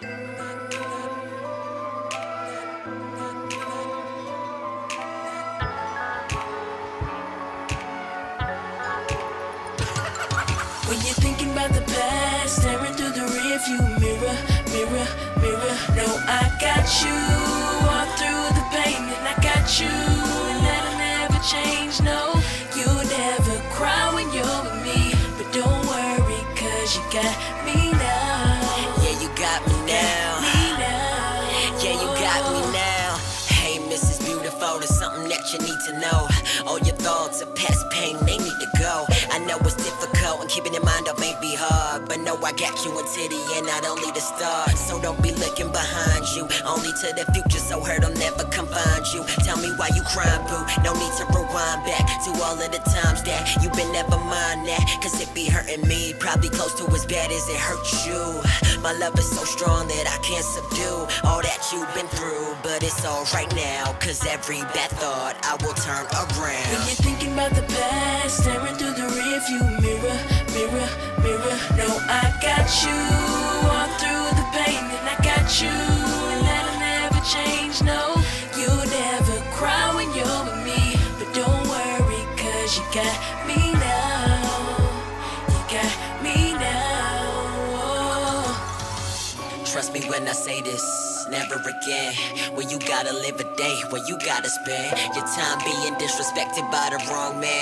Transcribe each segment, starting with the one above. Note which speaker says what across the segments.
Speaker 1: When you're thinking about the past, staring through the rearview mirror, mirror, mirror. No, I got you all through the pain, and I got you, and that'll never change. No, you never cry when you're with me, but don't worry, cause you got
Speaker 2: that you need to know. All your thoughts of past pain, they need to go. I know it's difficult and keeping in mind up may be hard. But know I got you in titty and not only the start. So don't be looking behind you, only to the future. So hurt will never come find you. Tell me why you crying, boo. No need to rewind back to all of the times that you've been never mind that. Cause it be hurting me, probably close to as bad as it hurts you. My love is so strong that I can't subdue you've been through. But it's alright now, cause every bad thought I will turn around. When
Speaker 1: you're thinking about the past, staring through the rearview mirror, mirror, mirror. No, I got you all through the pain, and I got you, and that'll never change. No, you'll never cry when you're with me, but don't worry, cause you got me now. You got me now.
Speaker 2: Trust me when I say this, never again. Where you gotta live a day, where you gotta spend your time being disrespected by the wrong man.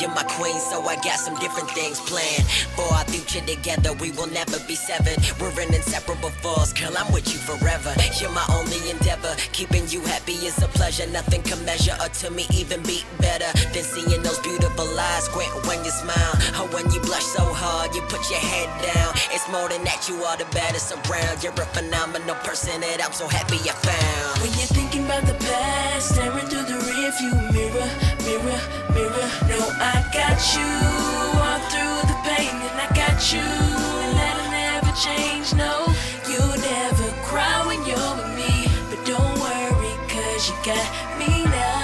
Speaker 2: You're my queen, so I got some different things planned. For our future together, we will never be severed. We're an inseparable force, girl, I'm with you forever. You're my only endeavor, keeping you happy is a pleasure. Nothing can measure or to me even be better than seeing those beautiful eyes squint when you smile. Or when you blush so hard, you put your head down. It's more than that, you are the baddest around. You're a phenomenal person that I'm so happy I found. When
Speaker 1: you're thinking about the past, staring through the rearview mirror, got you through the pain, and I got you, and that'll never change. No, you never cry when you're with me. But don't you got me now.